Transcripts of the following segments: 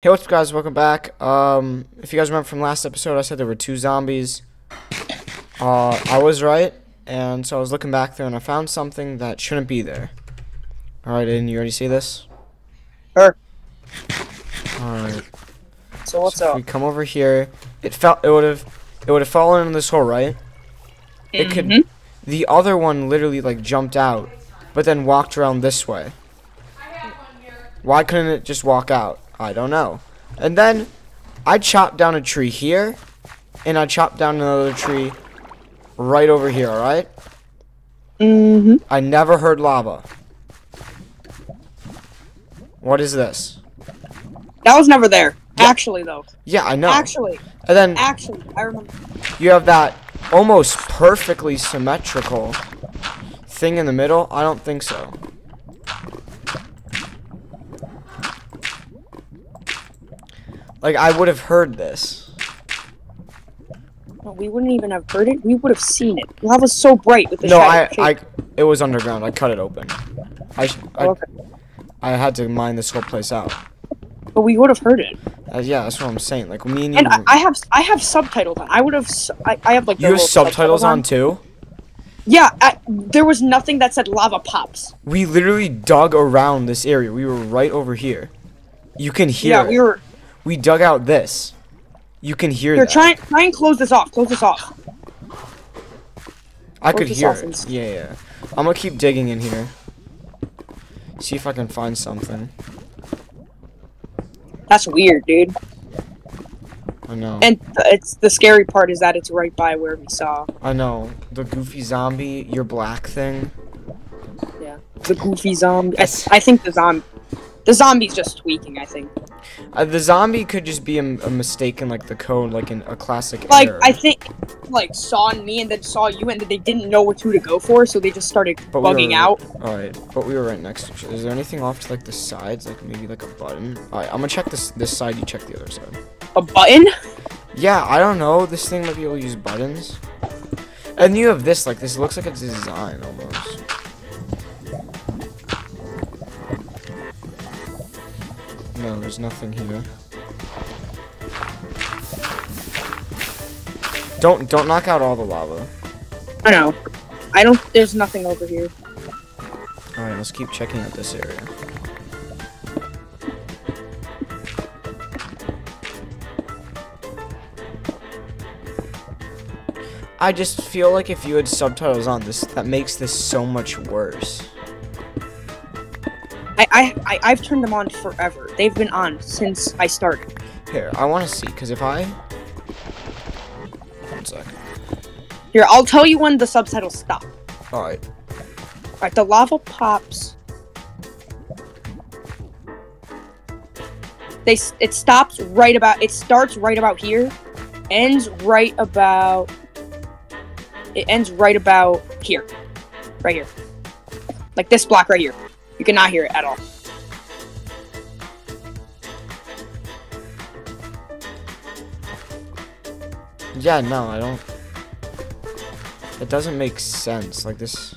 Hey, what's up, guys? Welcome back. Um, if you guys remember from last episode, I said there were two zombies. Uh, I was right, and so I was looking back there, and I found something that shouldn't be there. All right, and you already see this? Sure. All right. So what's so if up? we come over here, it felt it would have it would have fallen in this hole, right? It could. Mhm. The other one literally like jumped out, but then walked around this way. Why couldn't it just walk out? I don't know. And then I chop down a tree here, and I chop down another tree right over here. All right. Mm-hmm. I never heard lava. What is this? That was never there. Actually, though. Yeah, I know. Actually, and then actually, I remember. You have that almost perfectly symmetrical thing in the middle? I don't think so. Like, I would have heard this. No, we wouldn't even have heard it. We would have seen it. Lava's so bright with the No, I, I, it was underground. I cut it open. I, I, Oh, okay. I had to mine this whole place out. But we would have heard it. Uh, yeah, that's what I'm saying. Like, me and you, And I, I have I have subtitles on. I would have. I, I have like. you have subtitles on too? Yeah. I, there was nothing that said lava pops. We literally dug around this area. We were right over here. You can hear yeah, it. we were. We dug out this. You can hear Here, that. try and try and close this off. Close this off. I close could hear it. Yeah, yeah. I'm gonna keep digging in here. See if I can find something. That's weird, dude. I know. And th- it's the scary part is that it's right by where we saw. I know. The goofy zombie, your black thing. Yeah. The goofy zombie. I, I think the zombie. The zombie's just tweaking. I think. Uh, the zombie could just be a, a mistake in like the code, like in a classic Like error. I think, like saw me and then saw you and then they didn't know which who to go for, so they just started But we bugging were- out. Alright, but we were right next to each other. Is there anything off to like the sides? Like maybe like a button? Alright, I'm gonna check this this side, you check the other side. A button? Yeah, I don't know. This thing might be able to use buttons. And you have this, like this looks like a design almost. No, there's nothing here. Don't don't knock out all the lava. I know. I don't. There's nothing over here. Alright, let's keep checking out this area. I just feel like if you had subtitles on this, that makes this so much worse. I, I, I I've turned them on forever. They've been on since I started. Here, I want to see, because if I... One sec. Here, I'll tell you when the subtitles stop. Alright. Alright, the lava pops. They it stops right about it starts right about here, ends right about it ends right about here. Right here. Like this block right here. You cannot hear it at all. Yeah, no, I don't... It doesn't make sense, like this...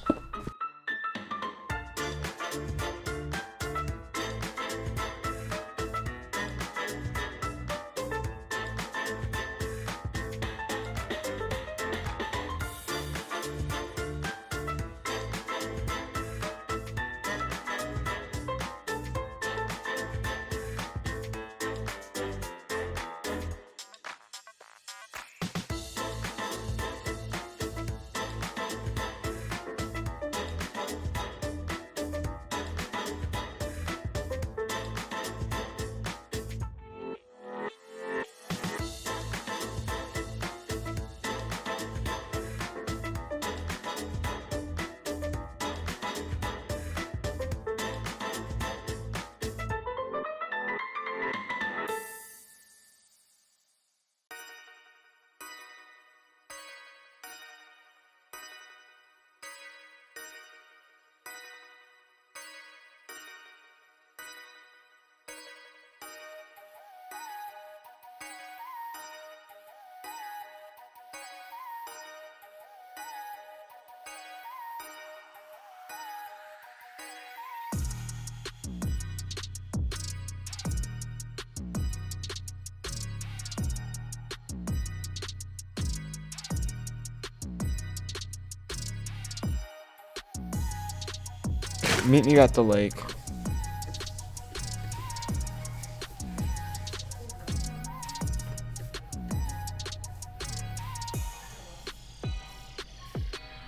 meet me at the lake.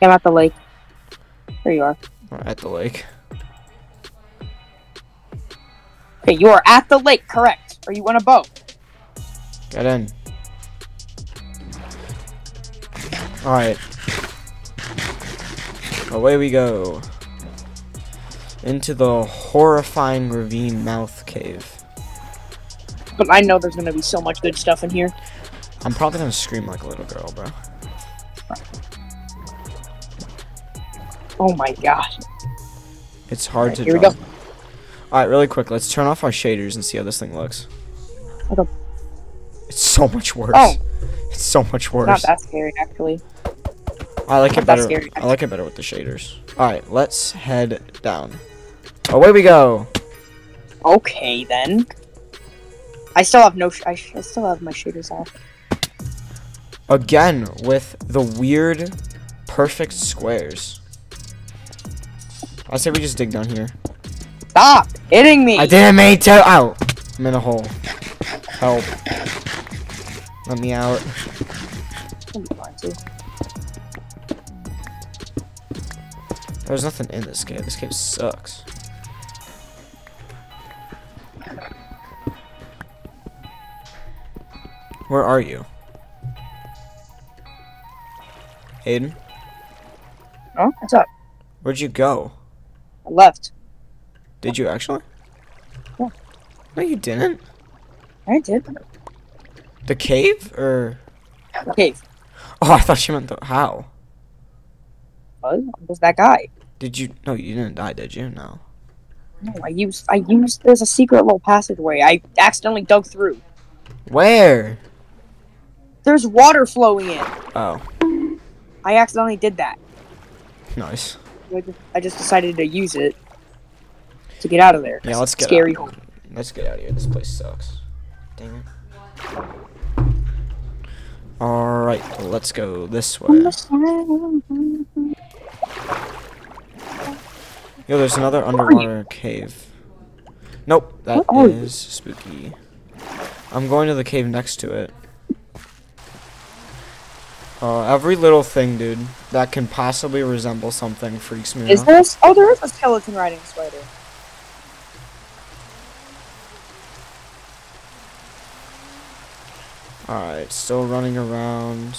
I'm at the lake. There you are. Or at the lake. Okay, you are at the lake, correct. Are you on a boat? Get in. Alright. Away we go. Into the horrifying ravine mouth cave. But I know there's gonna be so much good stuff in here. I'm probably gonna scream like a little girl, bro. Oh my gosh. It's hard Alright, to here we go. Alright, really quick, let's turn off our shaders and see how this thing looks. Okay. It's so much worse. Oh. It's so much worse. Not that scary, actually. I like it Not better. scary. I like it better with the shaders. Alright, let's head down. Away we go. Okay then. I still have no. Sh- I, I still have my shaders off. Again with the weird, perfect squares. I say we just dig down here. Stop hitting me. I didn't mean to. Out. I'm in a hole. Help. Let me out. I'm fine, too. There's nothing in this game. This game sucks. Where are you? Aiden? Oh, what's up? Where'd you go? I left. Did you actually? Yeah. No, you didn't. I did. The cave? Or. Okay, Oh, I thought you meant the. How? was was that guy? Did you. No, you didn't die, did you? No. No, I used. I used. There's a secret little passageway. I accidentally dug through. Where? There's water flowing in. Oh, I accidentally did that. nice. I just, I just decided to use it to get out of there. Yeah, let's get Scary out. hole. Let's get out of here. This place sucks. Dang it. Alright, let's go this way. Yo, there's another underwater cave. Nope, that What are you? is spooky. I'm going to the cave next to it. Uh, every little thing, dude, that can possibly resemble something freaks me Is out. this? Oh, there is a skeleton riding spider. Alright, still running around.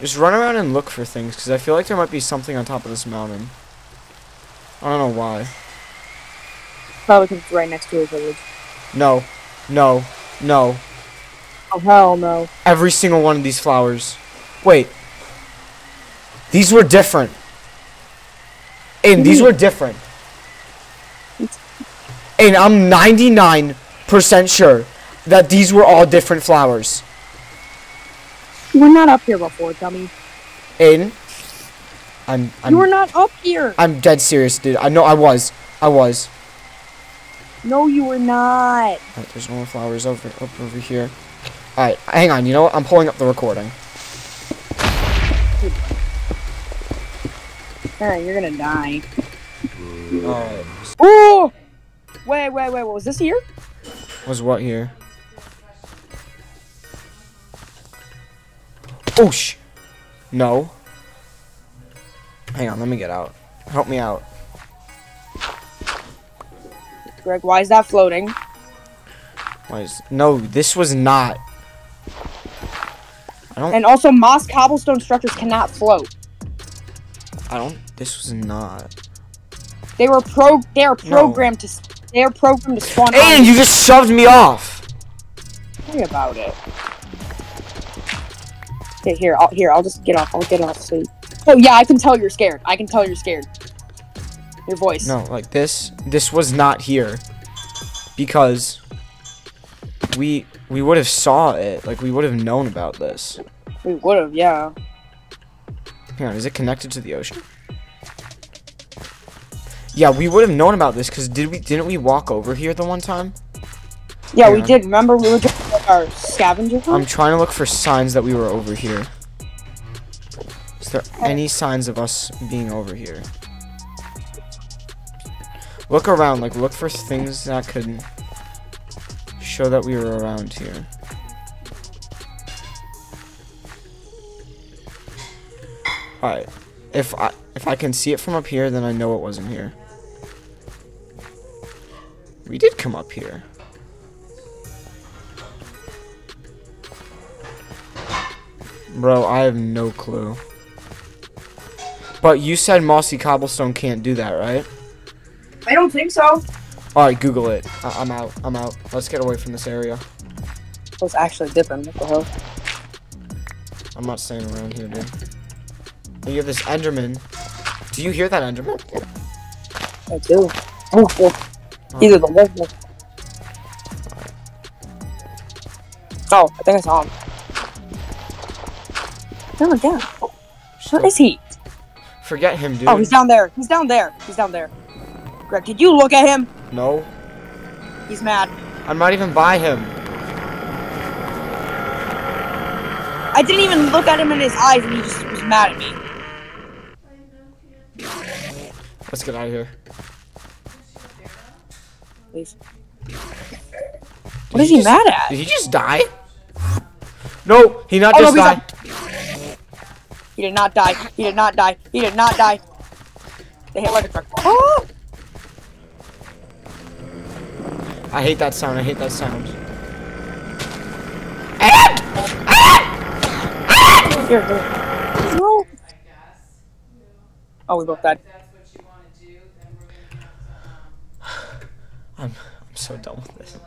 Just run around and look for things, because I feel like there might be something on top of this mountain. I don't know why. Probably because it's right next to a village. No, no, no. Oh hell no! Every single one of these flowers. Wait. These were different. And these were different. And I'm 99% sure that these were all different flowers. We're not up here before, dummy. Aiden, I'm I'm you were not up here. I'm dead serious, dude. I know I was. I was. No, you were not. Alright, there's more flowers over up over here. Alright, hang on. You know what? I'm pulling up the recording. Alright, you're gonna die. Alright. Oh! Wait, wait, wait. What was this here? Was what here? Oh sh. No. Hang on. Let me get out. Help me out. Greg, why is that floating? Why is no? This was not. I don't. And also, moss cobblestone structures cannot float. I don't. This was not. They were pro. They are No. programmed to. s- They are programmed to spawn. Aiden, you just shoved me off. Worry about it. Okay, here, I'll, here, I'll just get off. I'll get off. So, oh yeah, I can tell you're scared. I can tell you're scared. Your voice. No, like this. This was not here. Because we we would have saw it. Like we would have known about this. We would have, yeah. Hang on, is it connected to the ocean? Yeah, we would have known about this because did we didn't we walk over here the one time? Yeah, we did. Remember, we were just like our scavenger Hunt? I'm trying to look for signs that we were over here. Is there any signs of us being over here? Look around, like look for things that could show that we were around here. Alright. If I if I can see it from up here, then I know it wasn't here. We did come up here. Bro, I have no clue. But you said mossy cobblestone can't do that, right? I don't think so. Alright, Google it. I- I'm out. I'm out. Let's get away from this area. Was actually dipping. What the hell? I'm not staying around here, dude. You have this Enderman. Do you hear that Enderman? I do. Wolf, wolf. Either the wolf, wolf. Oh, I think I saw him. Oh, yeah. Where is he? Forget him, dude. Oh, he's down there. He's down there. He's down there. Greg, did you look at him? No, He's mad. I'm not even by him. I didn't even look at him in his eyes, and he just was mad at me. Let's get out of here. Please. What is he just- mad at? Did he just die? No, he not Oh, just he's died. He did not die. He did not die. He did not die. They hit like a truck. Oh! I hate that sound. I hate that sound. Here, here. No. Oh, we both died. I'm I'm so done with this.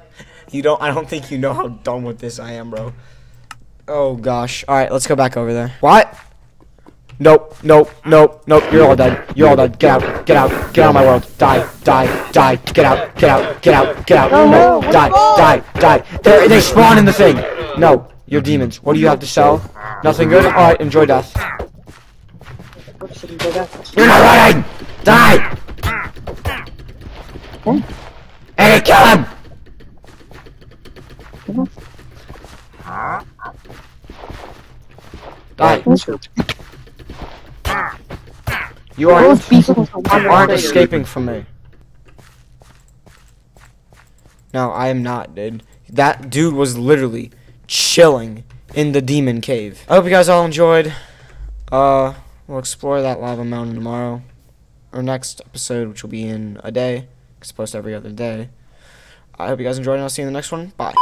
You don't I don't think you know how done with this I am, bro. Oh gosh. Alright, let's go back over there. What? Nope, nope, nope, nope, you're all dead. You're all dead. Get out, get out, get out of my world. Die, die, die, get out, get out, get out, get out. No, die, die, die. They they spawn in the thing. No, you're demons. What do you have to sell? Nothing good? Alright, enjoy death. You're not running! Die! Hey, kill him! Die. You aren't, aren't escaping from me. No, I am not, dude. That dude was literally chilling in the demon cave. I hope you guys all enjoyed. Uh, we'll explore that lava mountain tomorrow. Or next episode, which will be in a day. It's post every other day. I hope you guys enjoyed, and I'll see you in the next one. Bye.